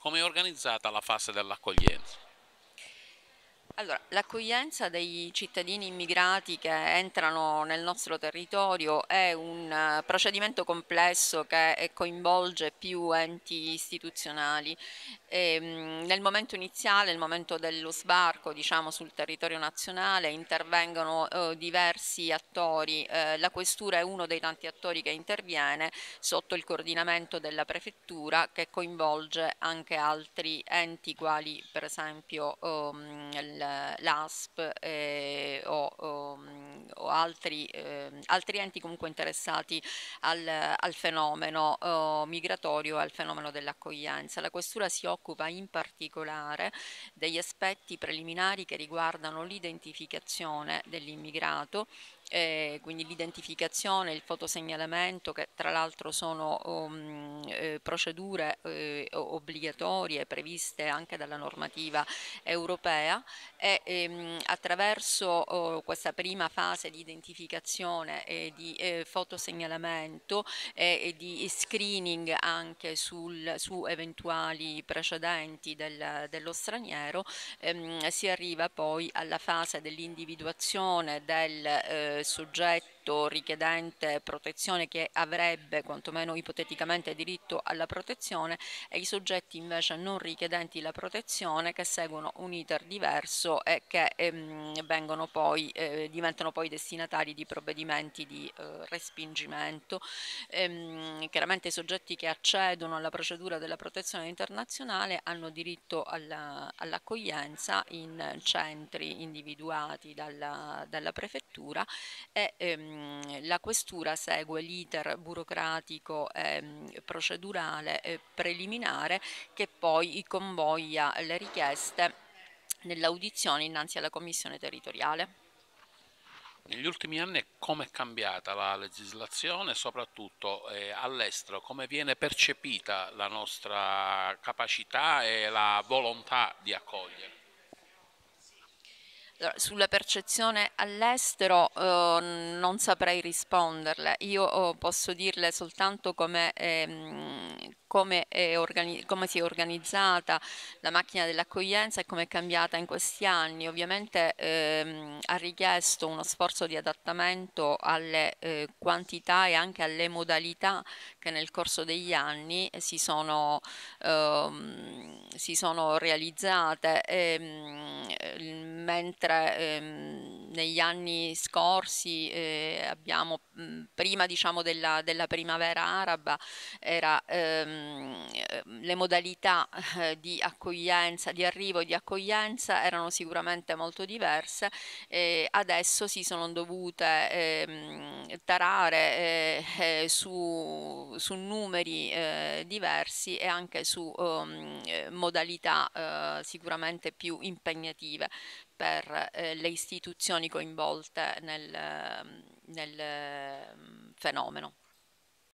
Come è organizzata la fase dell'accoglienza? Allora, l'accoglienza dei cittadini immigrati che entrano nel nostro territorio è un eh, procedimento complesso che coinvolge più enti istituzionali. E, ehm, nel momento iniziale, nel momento dello sbarco diciamo, sul territorio nazionale, intervengono eh, diversi attori. Eh, la questura è uno dei tanti attori che interviene sotto il coordinamento della prefettura che coinvolge anche altri enti quali per esempio um, il l'ASP eh, o, o, o altri, eh, altri, enti comunque interessati al, al fenomeno oh, migratorio e al fenomeno dell'accoglienza. La questura si occupa in particolare degli aspetti preliminari che riguardano l'identificazione dell'immigrato eh, quindi l'identificazione, il fotosegnalamento che tra l'altro sono um, eh, procedure eh, obbligatorie previste anche dalla normativa europea e ehm, attraverso oh, questa prima fase di identificazione e di eh, fotosegnalamento e, di screening anche sul, su eventuali precedenti del, dello straniero ehm, si arriva poi alla fase dell'individuazione del eh, soggetto richiedente protezione che avrebbe quantomeno ipoteticamente diritto alla protezione e i soggetti invece non richiedenti la protezione che seguono un iter diverso e che ehm, poi, eh, diventano poi destinatari di provvedimenti di eh, respingimento. Ehm, chiaramente i soggetti che accedono alla procedura della protezione internazionale hanno diritto all'accoglienza in centri individuati dalla, dalla prefettura e ehm, la questura segue l'iter burocratico ehm, procedurale eh, preliminare che poi convoglia le richieste nell'audizione innanzi alla commissione territoriale. Negli ultimi anni come è cambiata la legislazione, soprattutto eh, all'estero, come viene percepita la nostra capacità e la volontà di accogliere? Sulla percezione all'estero eh, non saprei risponderle, io eh, posso dirle soltanto come ehm, come, come, si è organizzata la macchina dell'accoglienza e come è cambiata in questi anni. Ovviamente ehm, ha richiesto uno sforzo di adattamento alle eh, quantità e anche alle modalità che nel corso degli anni si sono, ehm, si sono realizzate, ehm, mentre ehm, negli anni scorsi eh, abbiamo, mh, prima diciamo della, della primavera araba, era ehm, Ehm, le modalità eh, di accoglienza, di arrivo e di accoglienza erano sicuramente molto diverse e adesso si sono dovute ehm, tarare eh, eh, su, su, numeri eh, diversi e anche su um, modalità eh, sicuramente più impegnative per eh, le istituzioni coinvolte nel, nel fenomeno.